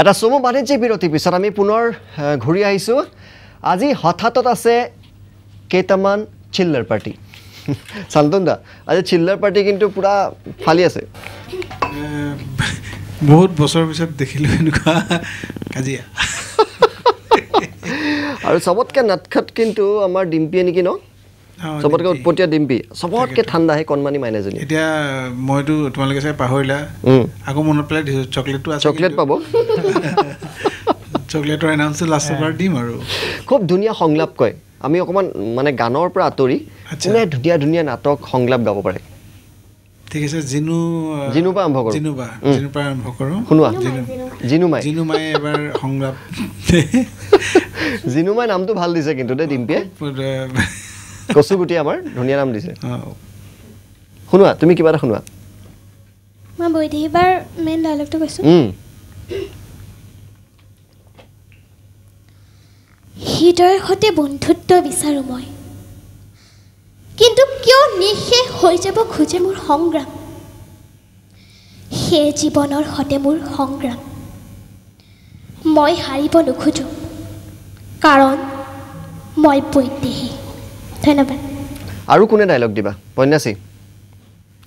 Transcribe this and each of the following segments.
এটা চমু বাণিজ্যিক বিৰতিৰ পিছত আমি পুনৰ ঘূৰি আহিছোঁ। আজি হঠাৎত আছে কেইটামান চিল্লাৰ পাৰ্টি শান্তন দা আজি চিল্লাৰ পাৰ্টি কিন্তু পূৰা ফালি আছে। বহুত বছৰৰ পিছত দেখিলোঁ এনেকুৱা কাজিয়া। আৰু চবতকৈ নাটখট কিন্তু আমাৰ ডিম্পীয়ে নেকি ন? চবতকৈ ডিম্পী। উৎপতীয়া ডিম্পী চবতকৈ ঠাণ্ডা সেই কণমানি মাইনাজনী। এতিয়া মইতো তোমালোকে চাগে পাহৰিলা। আকৌ মনত পেলাই দিছোঁ চকলেটটো আছে চকলেট পাব। চকলেটৰ এনাউন্সটো লাষ্টৰ বাৰ দিম আৰু। খুব ধুনীয়া সংলাপ কয়। আমি অকণমান মানে গানৰ পৰা আঁতৰি আচ্ছা। কোনে ধুনীয়া ধুনীয়া নাটক সংলাপ গাব পাৰে? ঠিক আছে জিনু জিনুৰ পৰা আৰম্ভ কৰোঁ। জিনু বা উম। জিনুৰ পৰা আৰম্ভ কৰোঁ। শুনোৱা। জিনু জিনুমাই। জিনু মায়ে এবাৰ সংলাপ জিনুমাই নামটো ভাল দিছে কিন্তু দেই ডিম্পীয়ে কচুগুটি আমাৰ ধুনীয়া নাম দিছে। শুনোৱা তুমি কিবা এটা শুনোৱা। মই বৈদেহীবাৰ মেইন ডাইলগটো কৈছোঁ। হৃদয়ৰ সৈতে বন্ধুত্ব বিচাৰোঁ মই। কিন্তু কিয় নিঃশেষ হৈ যাব খোজে মোৰ সংগ্ৰাম? সেই জীৱনৰ সৈতে মোৰ সংগ্ৰাম। মই হাৰিব নোখোজোঁ। কাৰণ মই বৈদেহী। ধন্যবাদ আৰু কোনে ডাইলগ দিবা? পন্যাসী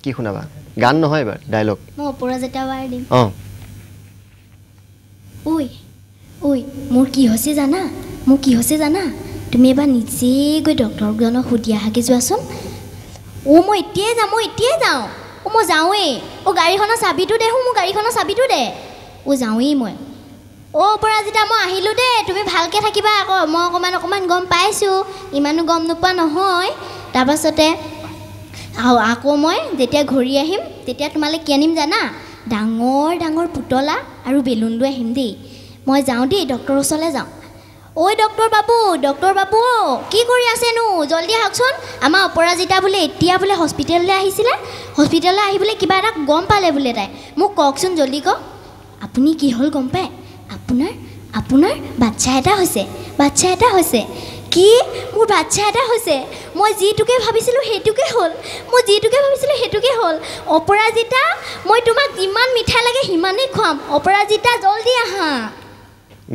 কি শুনাবা? গান নহয় এবাৰ ডাইলগ মই অপৰাজিতা বাৰ দিম। অঁ। ঐ ঐ মোৰ কি হৈছে জানা? মোৰ কি হৈছে জানা? তুমি এবাৰ নিজেই গৈ ডক্তৰজনক সুধি আহাগৈ যোৱাচোন। অ' মই এতিয়াই যাওঁ মই এতিয়াই যাওঁ। অ' মই যাওঁৱেই। অ' গাড়ীখনৰ চাবিটো দে মোৰ গাড়ীখনৰ চাবিটো দে। অ' যাওঁৱেই মই। অ' অপৰাজিতা মই আহিলোঁ দেই তুমি ভালকৈ থাকিবা আকৌ। মই অকণমান অকণমান গম পাইছোঁ। ইমানো গম নোপোৱা নহয়। তাৰপাছতে আৰু আকৌ মই যেতিয়া ঘূৰি আহিম তেতিয়া তোমালৈ কি আনিম জানা? ডাঙৰ ডাঙৰ পুতলা আৰু বেলুন লৈ আহিম দেই। মই যাওঁ দেই ডক্টৰৰ ওচৰলৈ যাওঁ। ঐ ডক্টৰ বাবু ডক্টৰ বাবু কি কৰি আছেনো? জল্দি আহকচোন। আমাৰ অপৰাজিতা বোলে এতিয়া বোলে হস্পিটেললৈ আহিছিলে। হস্পিটেললৈ আহি বোলে কিবা এটা গম পালে বোলে তাই। মোক কওকচোন জল্দি কওক আপুনি কি হ'ল গম পায়? আপোনাৰ আপোনাৰ বাচ্ছা এটা হৈছে বাচ্ছা এটা হৈছে। কি? মোৰ বাচ্ছা এটা হৈছে। মই যিটোকে ভাবিছিলোঁ সেইটোকে হ'ল। মই যিটোকে ভাবিছিলোঁ সেইটোকে হ'ল। অপৰাজিতা মই তোমাক যিমান মিঠাই লাগে সিমানেই খুৱাম। অপৰাজিতা জল্দি আহা।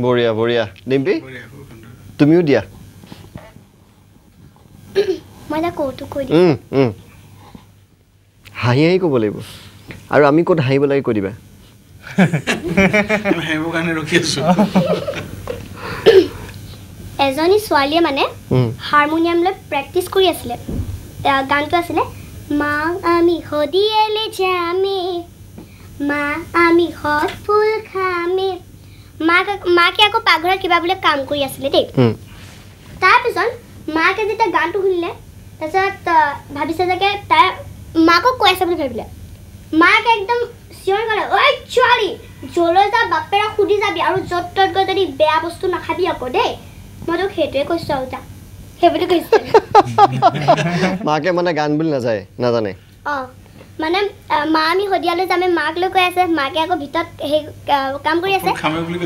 বঢ়িয়া বঢ়িয়া। ডিম্পী। তুমিও দিয়া। মই এটা কৌতুক কৈ উম। হাঁহি হাঁহি ক'ব লাগিব। আৰু আমি ক'ত হাঁহিব লাগে কৈ দিবা? সেইবোৰ কাৰণে ৰখি আছোঁ। এজনী ছোৱালীয়ে মানে হাৰমনিয়াম লৈ প্ৰেক্টিচ কৰি আছিলে। গানটো আছিলে মা আমি সদিয়েলে যামে মা আমি সৎ ফুল খামে। মাক মাকে আকৌ পাকঘৰত কিবা বোলে কাম কৰি আছিলে দেই। তাৰপিছত মাকে যেতিয়া গানটো শুনিলে তাৰপিছত ভাবিছে চাগে তাই মাকক কৈ আছে বুলি ভাবিলে। মাকে একদম চিঞৰি ক'লে ঐ ছোৱালী য'লৈ যা বাপেৰক সুধি যাবি আৰু য'ত ত'ত গৈ যদি বেয়া বস্তু নাখাবি আকৌ দেই। মই তোক সেইটোৱে কৈছোঁ আৰু যা সেই বুলি কৈছোঁ মাকে মানে গান বুলি নাযায় নাজানে? অঁ মানে মা আমি শদিয়ালৈ যামে মাক লৈ কৈ আছে মাকে আকৌ ভিতৰত সেই কাম কৰি আছে।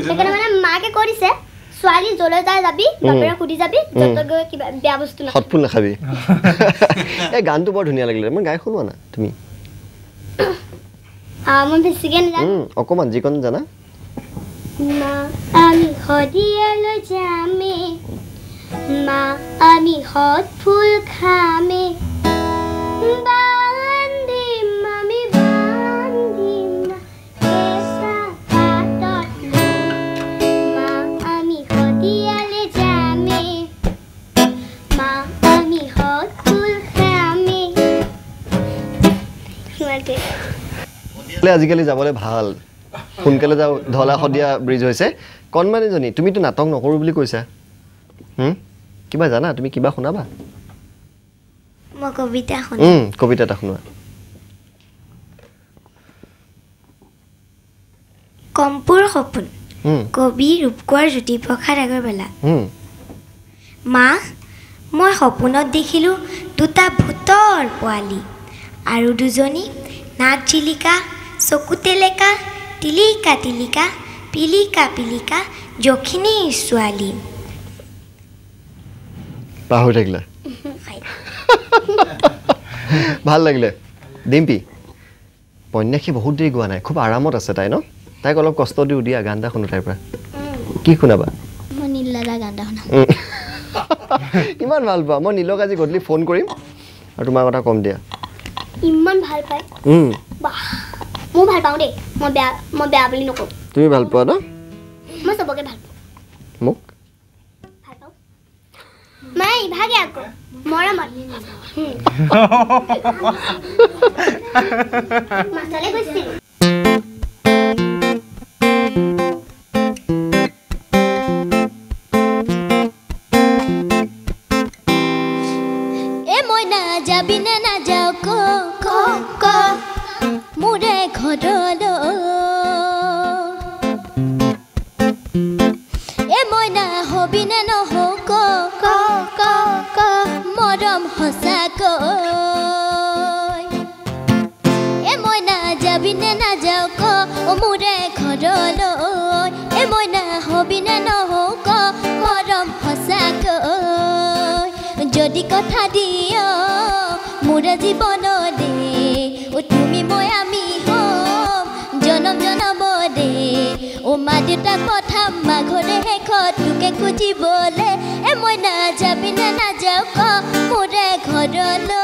সেইকাৰণে মানে মাকে কৈ দিছে ছোৱালী য'লৈ যাবি সুধি যাবি য'ত ত'ত গৈ কিবা বেয়া বস্তু নাখাবি। এই গানটো বৰ ধুনীয়া লাগিলে মই গাই শুনোৱা না তুমি? মই বেছিকৈ নাজানো অকণমান যিকণ জানা মা আমি শদিয়ালৈ যামে মা আমি সৎ ফুল খামে বান্ধিম আজিকালি যাবলৈ ভাল। সোনকালে যাওঁ ধলা শদিয়া ব্ৰিজ হৈছে। কণমানিজনী তুমিতো নাটক নকৰোঁ বুলি কৈছা? কিবা জানা? তুমি কিবা শুনাবা? কবিতা এটা শুনোৱা। কম্পুৰ সপোন কবি ৰূপকোঁৱৰ জ্যোতিপ্ৰসাদ আগৰৱালা উম, মা মই সপোনত দেখিলোঁ দুটা ভূতৰ পোৱালি আৰু দুজনী নাক জিলিকা চকুতেলেকা তিলিকা তিলিকা পিলিকা পিলিকা যখিনি ছোৱালী। পাহৰি থাকিলে? ভাল লাগিলে। ডিম্পী পন্যাসী বহুত দেৰি গোৱা নাই খুব আৰামত আছে তাই ন? তাইক অলপ কষ্ট দিওঁ দিয়া গান এটা শুনো তাইৰ পৰা। কি শুনাবা? মই নীলদাদা গান এটা শুনাম। ইমান ভাল পোৱা। মই নীলক আজি গধূলি ফোন কৰিম আৰু তোমাৰ কথা কম দিয়া। ইমান ভাল পায়। মই ভাল পাওঁ দেই। মই বেয়া মই বেয়া বুলি নকওঁ। তুমি ভাল পোৱা ন? মই চবকে ভাল পাওঁ। মোক? মৰমত। ক ক ক ক মৰম সঁচাকৈ। এ মই নাযাবি নে নাযাওঁ ক মোৰে ঘৰলৈ। এ মই নাহবি নে নহওঁ ক মৰম সঁচাকৈ। যদি কথা দিয় মোৰে জীৱনৰ কেইটা কথা মাঘৰে শেষত তোকে খুজিবলে এ মই নাযাবি নে নাযাওঁ কৰে ঘৰলৈ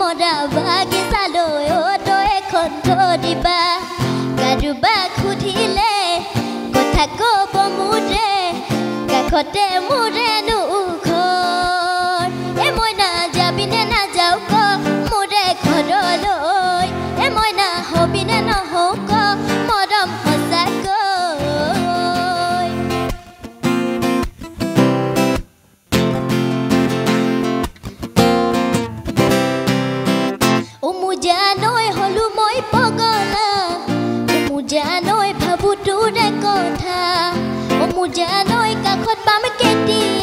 মদা ভাগি চালৈ অ'টো এখন থৈ দিবা কাৰোবাক সুধিলে কথা ক'ব মোৰে? কাষতে মোৰে جا پام کھیتی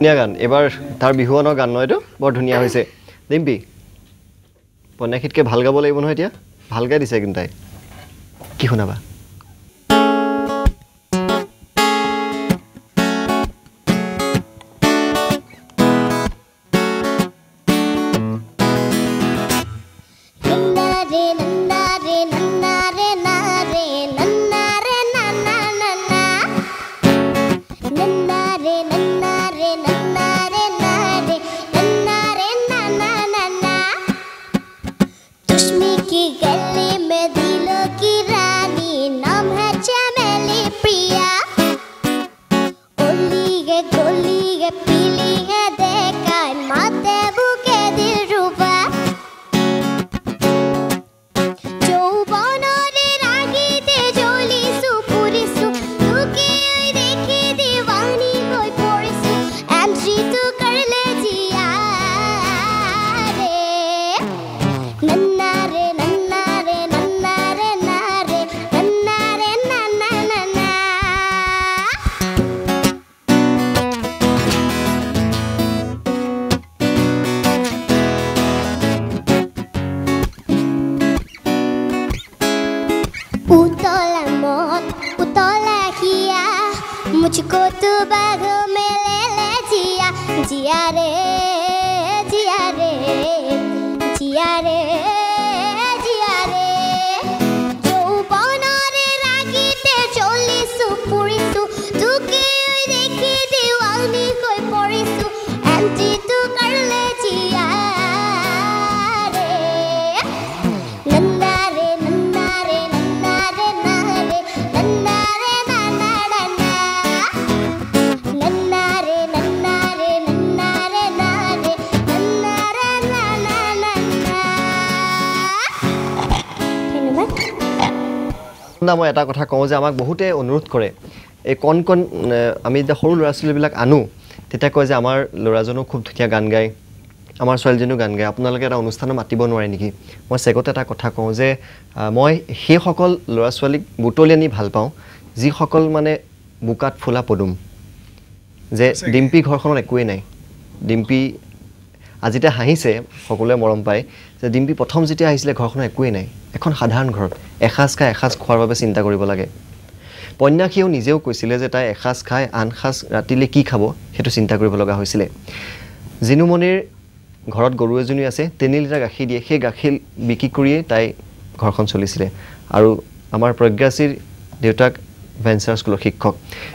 ধুনীয়া গান। এবার তাৰ বিহুৱানৰ গান নহয় এইটো? বৰ ধুনীয়া হৈছে। ডিম্পি পন্যাসীতকৈ ভালো গাব লাগিব নহয় এতিয়া? ভালো গাই দিছে কিন্তু তাই। কি শুনাবা? না মই এটা কথা কওঁ যে আমাক বহুতে অনুৰোধ কৰে। এই কণ কণ আমি যেতিয়া সৰু ল'ৰা ছোৱালীবিলাক আনো তেতিয়া কয় যে আমাৰ ল'ৰাজনো খুব ধুনীয়া গান গায় আমাৰ ছোৱালীজনীও গান গায় আপোনালোকে এটা অনুষ্ঠানত মাতিব নোৱাৰে নেকি? মই চেগতে এটা কথা কওঁ যে মই সেইসকল ল'ৰা ছোৱালীক বুটলি আনি ভাল পাওঁ যিসকল মানে বোকাত ফুলা পদুম যে। ডিম্পী ঘৰখনত একোৱেই নাই। ডিম্পী আজি যেতিয়া হাঁহিছে সকলোৱে মৰম পায় যে ডিম্পী প্ৰথম যেতিয়া আহিছিলে ঘৰখনত একোৱেই নাই এখন সাধাৰণ ঘৰত এসাঁজ খাই এসাঁজ খোৱাৰ বাবে চিন্তা কৰিব লাগে। পন্যাসীয়েও নিজেও কৈছিলে যে তাই এসাঁজ খাই আন সাঁজ ৰাতিলৈ কি খাব সেইটো চিন্তা কৰিব লগা হৈছিলে। জিনুমণিৰ ঘৰত গৰু এজনী আছে তিনি লিটাৰ গাখীৰ দিয়ে সেই গাখীৰ বিক্ৰী কৰিয়েই তাই ঘৰখন চলিছিলে। আৰু আমাৰ প্ৰজ্ঞাশ্ৰীৰ দেউতাক ভেঞ্চাৰ স্কুলৰ শিক্ষক।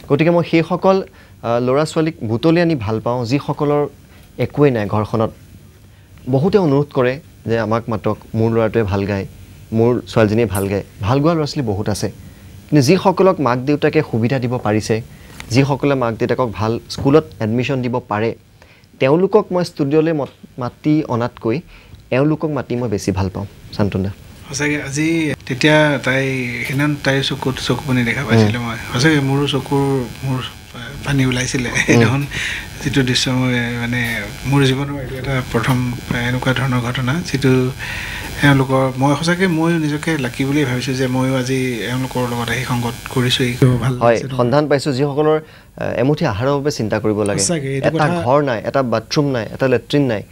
গতিকে মই সেইসকল ল'ৰা ছোৱালীক বুটলি আনি ভাল পাওঁ যিসকলৰ একোৱেই নাই ঘৰখনত। বহুতে অনুৰোধ কৰে যে আমাক মাতক মোৰ ল'ৰাটোৱে ভাল গায় মোৰ ছোৱালীজনীয়ে ভাল গায়। ভাল গোৱা ল'ৰা ছোৱালী বহুত আছে। কিন্তু যিসকলক মাক দেউতাকে সুবিধা দিব পাৰিছে যিসকলে মাক দেউতাকক ভাল স্কুলত এডমিশ্যন দিব পাৰে তেওঁলোকক মই ষ্টুডিঅ'লৈ মত- অনাতকৈ এওঁলোকক মাতি মই বেছি ভাল পাওঁ। শান্তনা সঁচাকৈ আজি তেতিয়া তাই সেইদিনাখন তাইৰ চকুত চকু পানী দেখা পাইছিলোঁ মই। সঁচাকৈ মোৰো চকুৰ মোৰ পানী ওলাইছিলে। সেইদিনাখন যিটো দৃশ্য মই মানে মোৰ জীৱনৰ এইটো এটা প্ৰথম এনেকুৱা ধৰণৰ ঘটনা যিটো এওঁলোকৰ মই সঁচাকৈ ময়ো নিজকে লাকি বুলিয়ে ভাবিছোঁ যে ময়ো আজি এওঁলোকৰ লগত আহি সংগত কৰিছোঁ ভাল হয়। সন্ধান পাইছোঁ যিসকলৰ এমুঠি আহাৰৰ বাবে চিন্তা কৰিব লাগে। এটা ঘৰ নাই এটা বাথৰুম নাই এটা লেট্ৰিন নাই।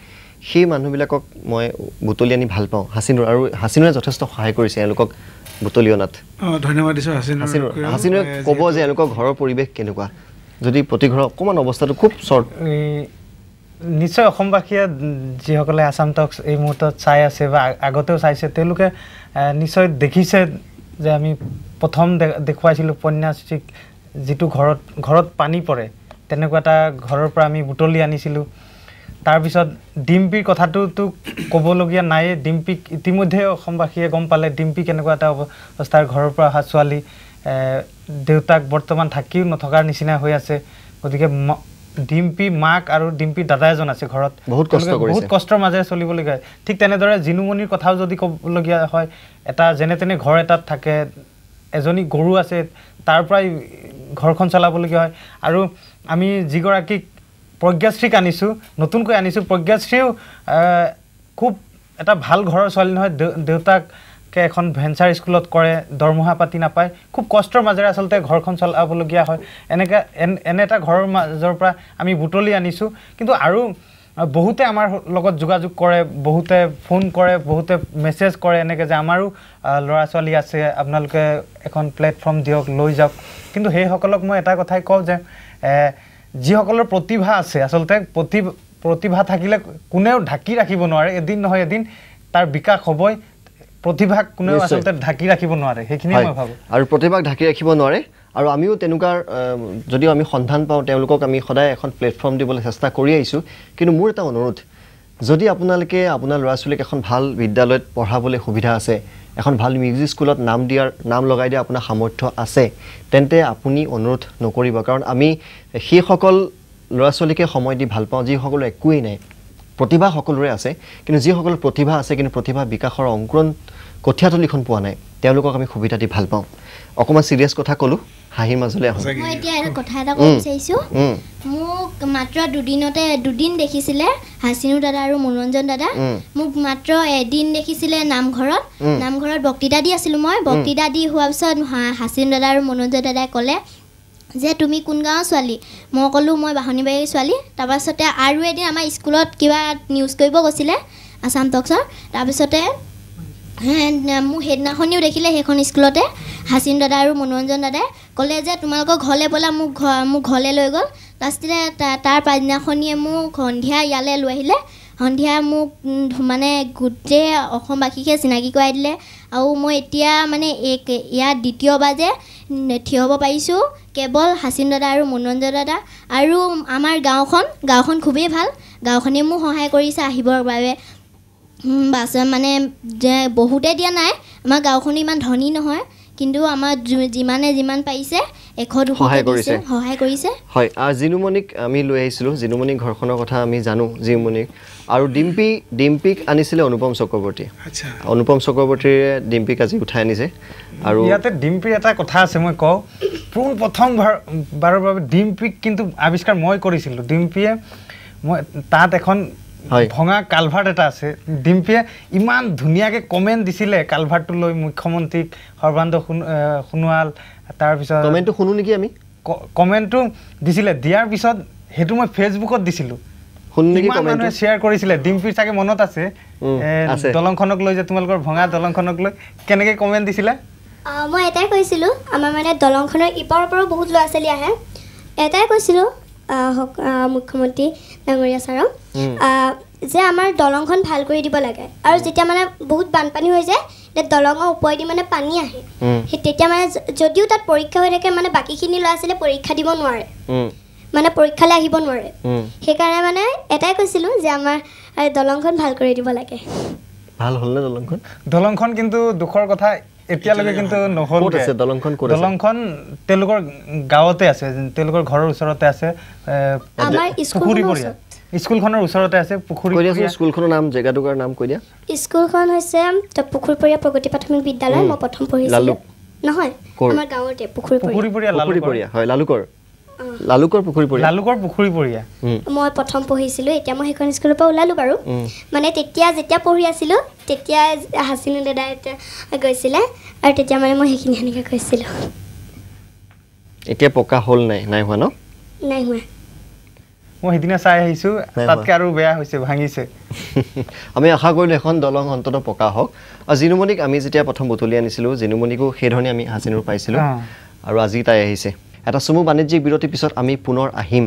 সেই মানুহবিলাকক মই বুটলি আনি ভাল পাওঁ। হাচিনুৰ আৰু হাচিনুৰে যথেষ্ট সহায় কৰিছে এওঁলোকক বুটলি অনাত। ধন্যবাদ দিছোঁ হাচিনুৰ হাচিনুৰ ক'ব যে এওঁলোকৰ ঘৰৰ পৰিৱেশ কেনেকুৱা। যদি প্ৰতি ঘৰৰ অকণমান অৱস্থাটো খুব এই নিশ্চয় অসমবাসীয়ে যিসকলে আছাম টক্স এই মুহূৰ্তত চাই আছে বা আগতেও চাইছে তেওঁলোকে নিশ্চয় দেখিছে যে আমি প্ৰথম দেখুৱাইছিলোঁ উপন্যাসিক যিটো ঘৰত ঘৰত পানী পৰে তেনেকুৱা এটা ঘৰৰ পৰা আমি বুটলি আনিছিলোঁ। তাৰপিছত ডিম্পীৰ কথাটোতো ক'বলগীয়া নায়েই। ডিম্পীক ইতিমধ্যে অসমবাসীয়ে গম পালে ডিম্পী কেনেকুৱা এটা অৱস্থাৰ ঘৰৰ পৰা অহা ছোৱালী। দেউতাক বৰ্তমান থাকিও নথকাৰ নিচিনা হৈ আছে। গতিকে ডিম্পী মাক আৰু ডিম্পীৰ দাদা এজন আছে ঘৰত। বহুত কষ্ট। বহুত কষ্টৰ মাজেৰে চলিবলগীয়া হয়। ঠিক তেনেদৰে জিনুমণিৰ কথাও যদি ক'বলগীয়া হয় এটা যেনে তেনে ঘৰ এটাত থাকে এজনী গৰু আছে তাৰ পৰাই ঘৰখন চলাবলগীয়া হয়। আৰু আমি যিগৰাকীক প্ৰজ্ঞাশ্ৰীক আনিছোঁ নতুনকৈ আনিছোঁ প্ৰজ্ঞাশ্ৰীও খুব এটা ভাল ঘৰৰ ছোৱালী নহয়। দেউ- দেউতাকে এখন ভেঞ্চাৰ স্কুলত কৰে দৰমহা পাতি নাপায় খুব কষ্টৰ মাজেৰে আচলতে ঘৰখন চলাবলগীয়া হয়। এনেকৈ এন- এটা ঘৰৰ মাজৰ পৰা আমি বুটলি আনিছোঁ। কিন্তু আৰু বহুতে আমাৰ লগত যোগাযোগ কৰে বহুতে ফোন কৰে বহুতে মেছেজ কৰে এনেকৈ যে আমাৰো ল'ৰা ছোৱালী আছে আপোনালোকে এখন প্লেটফৰ্ম দিয়ক লৈ যাওক। কিন্তু সেইসকলক মই এটা কথাই কওঁ যে যিসকলৰ প্ৰতিভা আছে আচলতে প্ৰতি প্ৰতিভা থাকিলে কোনেও ঢাকি ৰাখিব নোৱাৰে এদিন নহয় এদিন তাৰ বিকাশ হ'বই। প্ৰতিভাক কোনেও। আচলতে ঢাকি ৰাখিব নোৱাৰে সেইখিনিয়ে হয়। মই ভাবোঁ। আৰু প্ৰতিভাক ঢাকি ৰাখিব নোৱাৰে আৰু আমিও তেনেকুৱা যদিও আমি সন্ধান পাওঁ তেওঁলোকক আমি সদায় এখন প্লেটফৰ্ম দিবলৈ চেষ্টা কৰি আহিছোঁ কিন্তু মোৰ এটা অনুৰোধ যদি আপোনালোকে আপোনাৰ ল'ৰা ছোৱালীক এখন ভাল বিদ্যালয়ত পঢ়াবলৈ সুবিধা আছে এখন ভাল মিউজিক স্কুলত নাম দিয়াৰ নাম লগাই দিয়া আপোনাৰ সামৰ্থ্য আছে তেন্তে আপুনি অনুৰোধ নকৰিব কাৰণ আমি সেইসকল ল'ৰা ছোৱালীকে সময় দি ভাল পাওঁ যিসকলৰ একোৱেই নাই। প্ৰতিভা সকলোৰে আছে কিন্তু যিসকলৰ প্ৰতিভা আছে কিন্তু প্ৰতিভা বিকাশৰ অংকুৰণ কঠীয়াতলিখন পোৱা নাই তেওঁলোকক আমি সুবিধা দি ভাল পাওঁ অকণমান চিৰিয়াছ কথা ক'লোঁ হাঁহিৰ মাজলৈ আহোঁ। মই এতিয়া এটা কথা এটা ক'ব। বিচাৰিছোঁ মোক মাত্ৰ দুদিনতে দুদিন দেখিছিলে হাচিনু দাদা আৰু মনোৰঞ্জন দাদা। মোক মাত্ৰ এদিন দেখিছিলে নামঘৰত। নামঘৰত বক্তৃতা দি আছিলোঁ মই বক্তৃতা দি হোৱাৰ পিছত হাচিনু দাদা আৰু মনোৰঞ্জন দাদাই ক'লে যে তুমি কোন গাঁৱৰ ছোৱালী? মই ক'লোঁ মই বাঢ়নীবাৰীৰ ছোৱালী। তাৰপাছতে আৰু এদিন আমাৰ স্কুলত কিবা নিউজ কৰিব গৈছিলে আছাম টক্সৰ। তাৰপিছতে মোক সেইদিনাখনিও দেখিলে সেইখন স্কুলতে হাচিন দাদা আৰু মনোৰঞ্জন দাদাই ক'লে যে তোমালোকৰ ঘৰলৈ ব'লা মোক ঘৰ মোক ঘৰলৈ লৈ গ'ল। তাৰপিছতে তাৰ পাছদিনাখনিয়ে মোক সন্ধিয়া ইয়ালৈ লৈ আহিলে। সন্ধিয়া মোক মানে গোটেই অসমবাসীকে চিনাকি কৰাই দিলে। আৰু মই এতিয়া মানে এক ইয়াত দ্বিতীয়বাৰ যে থিয় হ'ব পাৰিছোঁ কেৱল হাচিন দাদা আৰু মনোৰঞ্জন দাদা। আৰু আমাৰ গাঁওখন গাঁওখন খুবেই ভাল। গাঁওখনে মোক সহায় কৰিছে আহিবৰ বাবে। বাছ মানে বহুতে দিয়া নাই। আমাৰ গাঁওখন ইমান ধনী নহয়। কিন্তু আমাৰ যিমানে যিমান পাৰিছে এশ দুশ সহায় কৰিছে। সহায় কৰিছে। হয় আৰু জিনুমণিক আমি লৈ আহিছিলোঁ। জিনুমণিক ঘৰখনৰ কথা আমি জানো জিনুমণিক। আৰু ডিম্পী ডিম্পীক আনিছিলে অনুপম চক্ৰৱৰ্তী। আচ্ছা। অনুপম চক্ৰৱৰ্তীৰে ডিম্পীক আজি উঠাই আনিছে। আৰু ইয়াতে ডিম্পিৰ এটা কথা আছে মই কওঁ পোন প্ৰথমবাৰ বাৰৰ বাবে ডিম্পিক কিন্তু আৱিষ্কাৰ মই কৰিছিলোঁ। ডিম্পিয়ে মই তাত এখন হয়। ভঙা কালভাৰ্ট এটা আছে। ডিম্পিয়ে ইমান ধুনীয়াকৈ কমেণ্ট দিছিলে কালভাৰ্টটো লৈ মুখ্যমন্ত্ৰীক সৰ্বানন্দ সোণোৱাল তাৰপিছত কমেণ্টটো শুনো নেকি আমি? কমেণ্টটো দিছিলে। দিয়াৰ পিছত সেইটো মই ফেচবুকত দিছিলোঁ। শুনো নেকি ইমান কমেণ্টটো মানুহে শ্বেয়াৰ কৰিছিলে। ডিম্পিৰ চাগে মনত আছে। উম, এ, আছে। দলংখনক লৈ যে তোমালোকৰ ভঙা দলংখনক লৈ। কেনেকৈ কমেণ্ট দিছিলে? আহ, মই এটাই কৈছিলোঁ। আমাৰ মানে দলংখনৰ ইপাৰৰ পৰাও বহুত ল'ৰা ছোৱালী আহে। এটাই কৈছিলোঁ আহ, সক- আহ, মুখ্যমন্ত্ৰী ডাঙৰীয়া ছাৰক যে আমাৰ দলংখন ভাল কৰি দিব লাগে। আৰু যেতিয়া মানে বহুত বানপানী হৈ যায় দলঙৰ ওপৰেদি মানে পানী আহে। সেই তেতিয়া মানে যদিও তাত পৰীক্ষা হৈ থাকে মানে বাকীখিনি ল'ৰা ছোৱালীয়ে পৰীক্ষা দিব নোৱাৰে। মানে পৰীক্ষালৈ আহিব নোৱাৰে। সেইকাৰণে মানে এটাই কৈছিলোঁ যে আমাৰ দলংখন ভাল কৰি দিব লাগে। ভাল হ'লনে দলংখন? দলংখন কিন্তু দুখৰ কথা এতিয়ালৈকে কিন্তু নহ'ল দলংখন দলংখন তেওঁলোকৰ গাঁৱতে আছে তেওঁলোকৰ ঘৰৰ ওচৰতে আছে আমাৰ পুখুৰী স্কুলখনৰ ওচৰতে আছে পুখুৰী কৈ দিয়াচোন পৰিয়া। স্কুলখনৰ নাম জেগাটুকুৰাৰ নাম কৈ দিয়া। স্কুলখন হৈছে পুখুৰীপৰীয়া প্ৰগতি প্ৰাথমিক বিদ্যালয়। মই প্ৰথম পঢ়িছিলোঁ। লালুক। নহয়? আমাৰ গাঁৱতে পুখুৰীপৰীয়া হয় লালুকৰ। মই প্ৰথম পঢ়িছিলোঁ এতিয়া মই সেইখন স্কুলৰ পৰা ওলালোঁ বাৰু। মানে তেতিয়া যেতিয়া পঢ়ি আছিলোঁ তেতিয়া হাচিনু এতিয়া গৈছিলে আৰু তেতিয়া মানে মই সেইখিনি সেনেকৈ কৈছিলোঁ। এতিয়া পকা হ'ল নাই নাই হোৱা ন? নাই হোৱা। মই সিদিনা চাই আহিছোঁ তাতকৈ আৰু বেয়া হৈছে ভাঙিছে। আমি আশা কৰিলোঁ এখন দলং অন্ততঃ পকা হওক। আৰু জিনুমণিক আমি যেতিয়া প্ৰথম বুটলি আনিছিলোঁ জিনুমণিকো সেইধৰণে আমি হাচিনুৰ পাইছিলোঁ। আৰু আজি তাই আহিছে। এটা চমু বাণিজ্যিক বিৰতিৰ পিছত আমি পুনৰ আহিম।